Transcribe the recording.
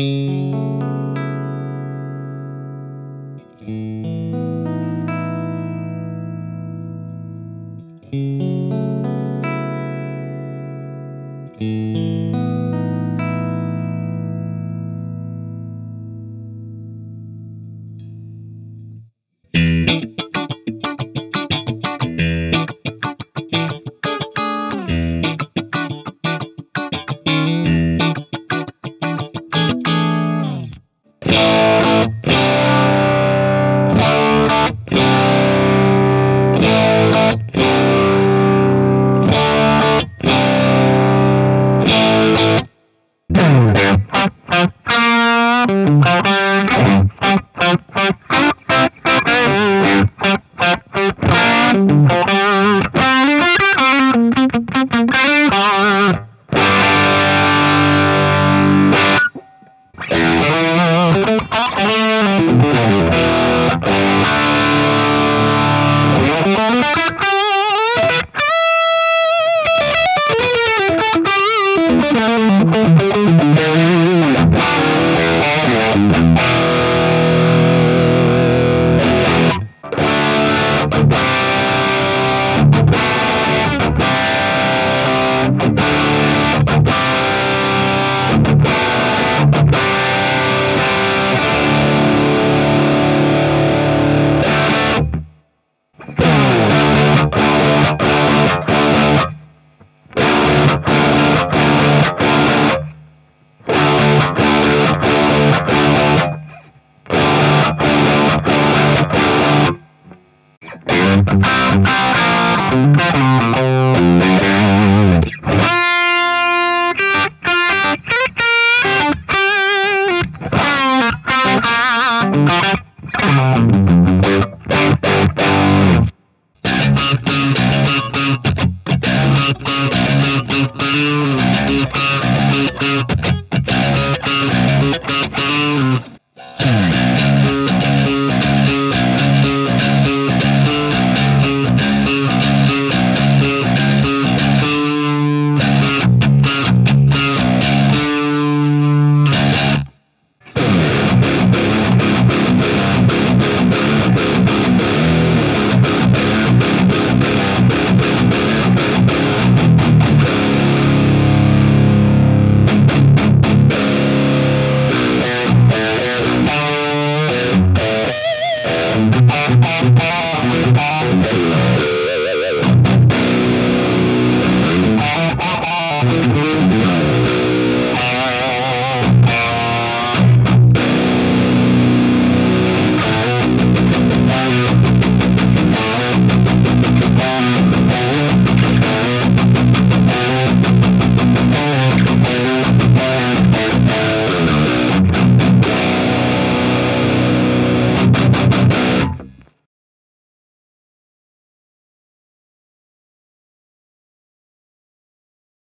Thank you. Música